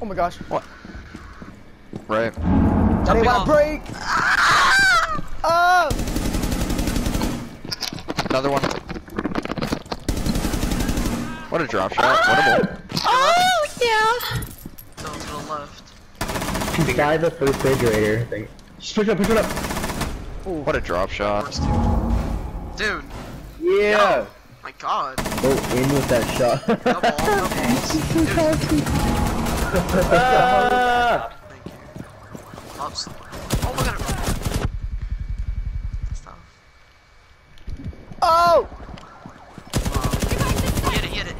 Oh my gosh. What? Right. That Jumping ain't off. break. Ah! Another one. What a drop shot. What a ball. Oh yeah. So to the left. He's by the refrigerator thing. Just push it up, push it up. What a drop shot. Dude. Dude. Yeah. My God. Oh, in with that shot. No ball. Ah! Oh my God. Oh! Um.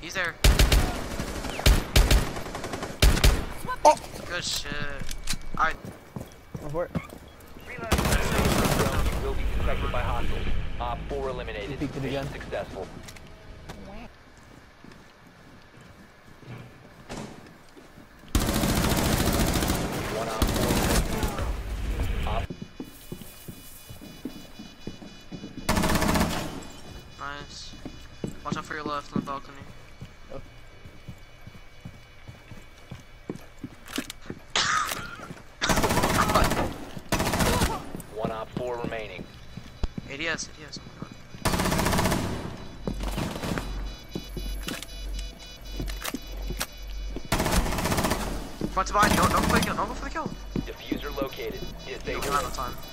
He's there. Oh! Good shit. Alright. Go for it. will be detected by hostiles. Op 4 eliminated. Peeked it again. Mission Successful. Left on the balcony. one op 4 remaining. ADS, ADS. Oh. Front to behind, don't, don't go for the kill, don't go for the kill. Defuser located. You Disable. don't have time.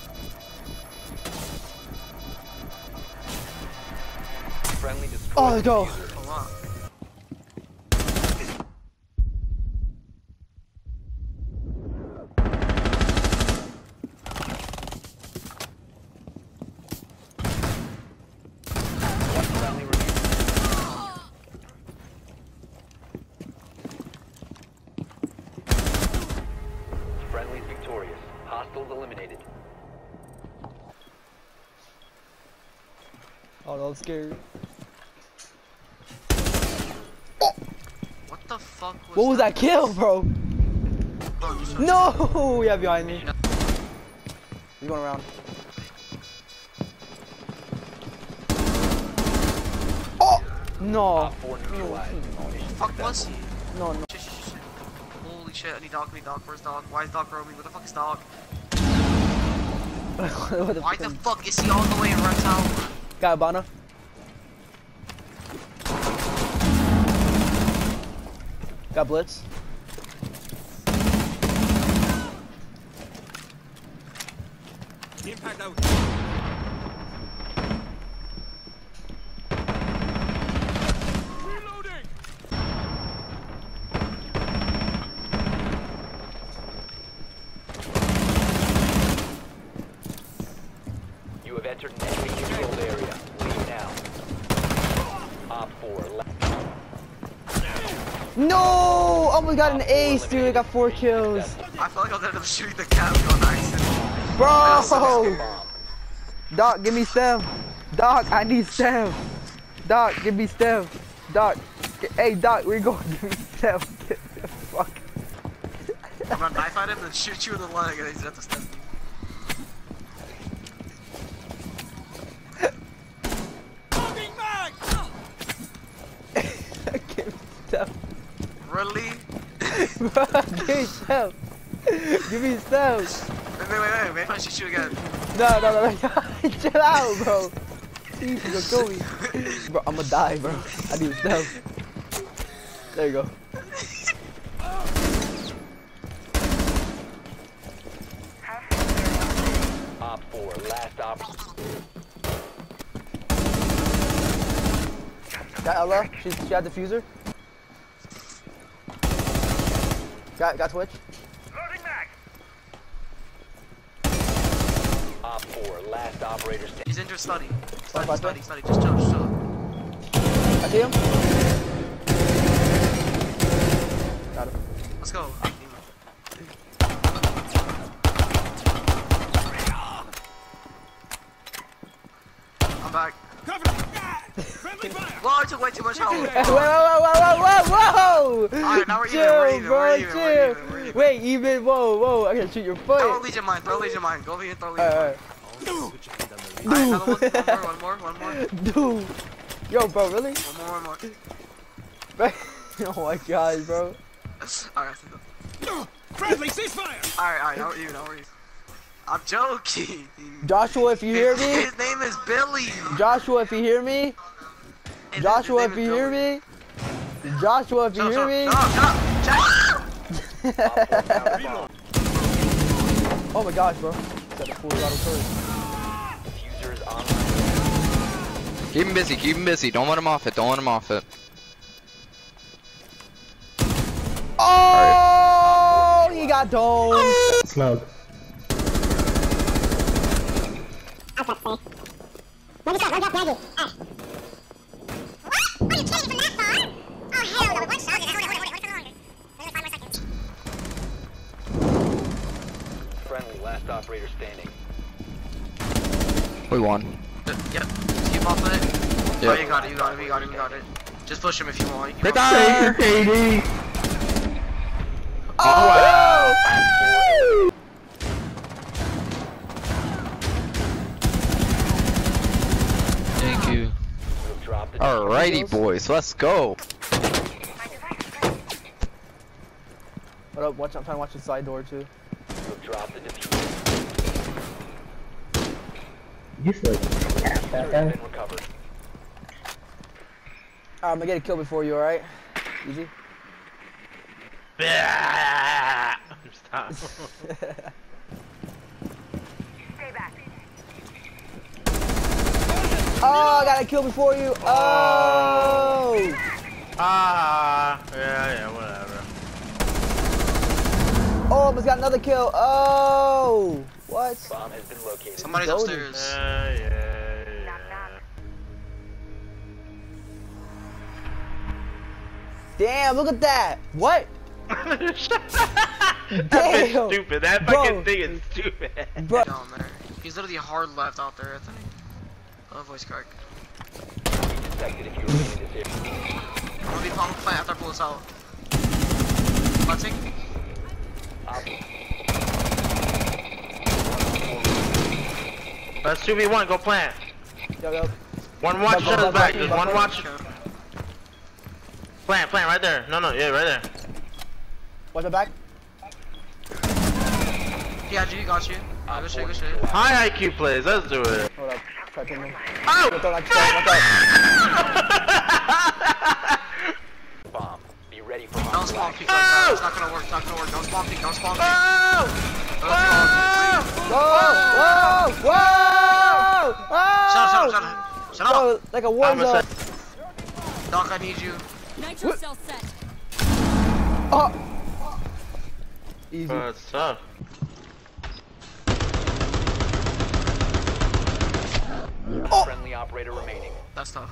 Oh, let's go. defuser. Wow. One friendly remaining. Friendly's victorious. Hostiles eliminated. Oh, that was scary. The fuck was What was that kill, bro? Oh, you shot- No! Yeah, behind me. He's going around. Oh! No. Op 4 Fuck was he? No, no. Shit, shit, shit, shit. Holy shit, I need dog, I need dog. Where's dog? Why is dog roaming? Where the fuck is dog? the Why fuck? the fuck is he all the way in red tower? Got Bana. Got Blitz. You have entered an enemy controlled area. Leave now. Op 4 left. No! Oh my god, an ace, dude. I got four kills. I feel like I'll end up shooting the cat on accident. Bro! Doc, give me stem. Doc, I need stem. Doc, give me stem. Doc, hey Doc, where you going? Give me stem. Fuck. I'm gonna knife at him and shoot you in the leg and he's at the step. give me stem. Really? Give me stem. Give me stem. Wait, wait, wait, wait, maybe I should shoot again. No, no, no, no. Chill out, bro. Jesus, go kill me. Bro, I'm gonna die, bro. I need stem. There you go. Op 4 last op. Got Ela. She, she had defuser. Got, got Twitch. Op 4 last operator standing. He's injured, study. Study, Bye, study, bye. study. Just chill, just chill. I see him. Got him. Let's go. I'm back. Whoa, I took way too much health. Whoa, whoa, whoa, whoa, whoa, whoa, whoa! Alright, now we're even, chill, we're even, bro, we're even, chill. we're even, we're even. Wait, even, whoa, whoa, I gotta shoot your foot. Throw a Lesion Mine, throw a Lesion Mine. Go over here and throw a Lesion Alright, Mine. alright. Alright, another one, one more, one more, one more. Dude. Yo, bro, really? One more, one more. oh my god, bro. Alright, Friendly ceasefire! alright, alright, no you, no worries. I'm joking. Joshua, if you hear me, His name is Billy. Joshua, if you hear me, His- Joshua, if you hear me, Joshua, if you hear me. shut up, shut up, shut up. Op 4 found a bomb. Oh my gosh, bro. Set a full auto turret. Defuser is online. Keep him busy, keep him busy. Don't let him off it, don't let him off it. Oh, he got domed. Smoke. Friendly, last operator standing. We won. Uh, yep, keep off of it. Yep. Oh, you got it, you got it, you got it, you got it. Just push him if you want. You Right can- there! KD. Oh, oh. Thank you. You have dropped the Alrighty, boys, let's go. What up? Watch, I'm trying to watch the side door too. You have dropped the defuser. You like tap that Has guy? been. Alright, I'm gonna get a kill before you, alright? Easy. Stop. Oh, I got a kill before you. Oh. ah, yeah, yeah, whatever. Oh, I almost got another kill. Oh. What? Bomb has been located. Somebody's Goldie. upstairs. Uh, yeah, yeah, yeah. Damn, look at that. What? that Damn. bitch stupid. That Bro. fucking thing is stupid. Bro. Down there. He's literally hard left out there, Anthony. Oh, voice crack. Detected if you remain in this area. I'm gonna be on the plant after I pull this out. Planting? Op Let's 2v1, go plant. Yo, yo. One watch, shut buck, us back. Just one watch. Okay. Plant, plant, right there. No, no, yeah, right there. Watch my back. Yeah, G, got you. Ah, good shit, good shit. High IQ plays, let's do it. Hold up. Try to pin. Oh! Don't like that. Bomb. Be ready for Don't spawn action. peek like that. It's not gonna work. It's not gonna work. Don't spawn peek. Don't spawn peek. Oh! Don't Oh! Whoa! Whoa! Whoa! Whoa! Shut up, shut up, shut up. Shut up. Bro, like a war I'm a zone. Doc, I need you. Nitro cell set. Oh. Easy. Oh, it's tough. Friendly operator remaining. That's tough.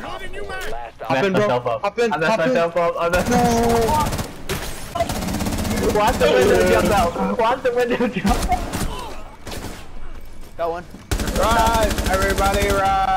Last I messed operator. myself up. I messed myself up. I messed myself up. Watch the window jump out. Watch the window jump out. Got one. Run! Everybody run!